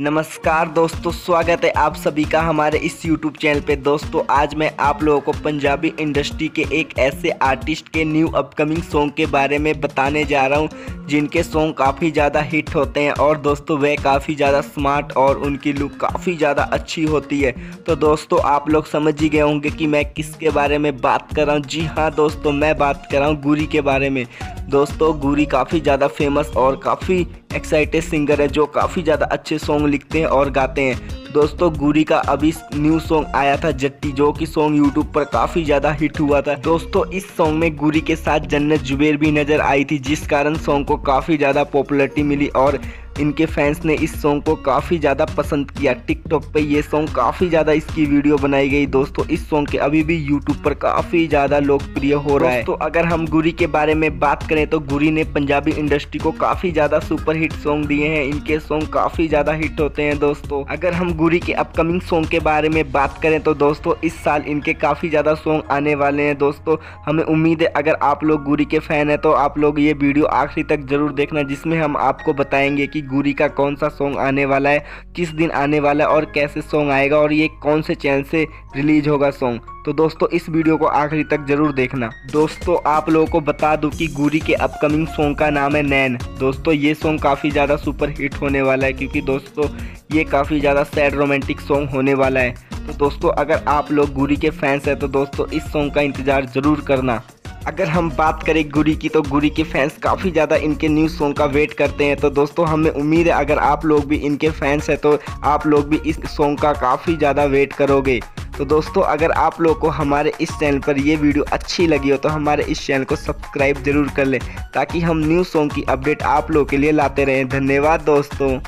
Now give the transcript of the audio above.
नमस्कार दोस्तों, स्वागत है आप सभी का हमारे इस YouTube चैनल पे। दोस्तों, आज मैं आप लोगों को पंजाबी इंडस्ट्री के एक ऐसे आर्टिस्ट के न्यू अपकमिंग सॉन्ग के बारे में बताने जा रहा हूँ, जिनके सॉन्ग काफ़ी ज़्यादा हिट होते हैं और दोस्तों वह काफ़ी ज़्यादा स्मार्ट और उनकी लुक काफ़ी ज़्यादा अच्छी होती है। तो दोस्तों, आप लोग समझ ही गए होंगे कि मैं किसके बारे में बात कर रहा हूँ। जी हाँ दोस्तों, मैं बात कर रहा हूँ गुरी के बारे में। दोस्तों, गुरी काफ़ी ज़्यादा फ़ेमस और काफ़ी एक्साइटेड सिंगर है जो काफ़ी ज़्यादा अच्छे सॉन्ग लिखते हैं और गाते हैं। दोस्तों, गुरी का अभी न्यू सॉन्ग आया था, जट्टी, जो कि सॉन्ग यूट्यूब पर काफ़ी ज़्यादा हिट हुआ था। दोस्तों, इस सॉन्ग में गुरी के साथ जन्नत जुबेर भी नज़र आई थी, जिस कारण सॉन्ग को काफ़ी ज़्यादा पॉपुलरिटी मिली और इनके फैंस ने इस सॉन्ग को काफ़ी ज़्यादा पसंद किया। टिकटॉक पे ये सॉन्ग काफ़ी ज़्यादा इसकी वीडियो बनाई गई। दोस्तों, इस सॉन्ग के अभी भी यूट्यूब पर काफ़ी ज़्यादा लोकप्रिय हो रहा है। तो अगर हम गुरी के बारे में बात करें तो गुरी ने पंजाबी इंडस्ट्री को काफ़ी ज़्यादा सुपर हिट सॉन्ग दिए हैं। इनके सॉन्ग काफ़ी ज़्यादा हिट होते हैं, दोस्तों। अगर हम गुरी के अपकमिंग सॉन्ग के बारे में बात करें तो दोस्तों, इस साल इनके काफ़ी ज़्यादा सॉन्ग आने वाले हैं। दोस्तों, हमें उम्मीद है, अगर आप लोग गुरी के फ़ैन हैं तो आप लोग ये वीडियो आखिरी तक ज़रूर देखना, जिसमें हम आपको बताएँगे कि गुरी का कौन सा सॉन्ग आने वाला है? किस दिन आने वाला है और कैसे सॉन्ग आएगा? और ये कौन से चैनल से रिलीज़ होगा सॉन्ग तो दोस्तों, इस वीडियो को आखिरी तक ज़रूर देखना। दोस्तों, आप लोगों को बता दूँ कि गुरी के अपकमिंग सॉन्ग का नाम है नैन। दोस्तों, ये सॉन्ग काफ़ी ज़्यादा सुपर हिट होने वाला है क्योंकि दोस्तों, ये काफ़ी ज़्यादा सैड रोमांटिक सॉन्ग होने वाला है। तो दोस्तों, अगर आप लोग गुरी के फैंस हैं तो दोस्तों, इस सॉन्ग का इंतज़ार ज़रूर करना। अगर हम बात करें गुरी की तो गुरी के फैंस काफ़ी ज़्यादा इनके न्यू सॉन्ग का वेट करते हैं। तो दोस्तों, हमें उम्मीद है, अगर आप लोग भी इनके फैंस हैं तो आप लोग भी इस सॉन्ग का काफ़ी ज़्यादा वेट करोगे। तो दोस्तों, अगर आप लोग को हमारे इस चैनल पर ये वीडियो अच्छी लगी हो तो हमारे इस चैनल को सब्सक्राइब ज़रूर कर लें, ताकि हम न्यू सॉन्ग की अपडेट आप लोग के लिए लाते रहें। धन्यवाद, दोस्तों।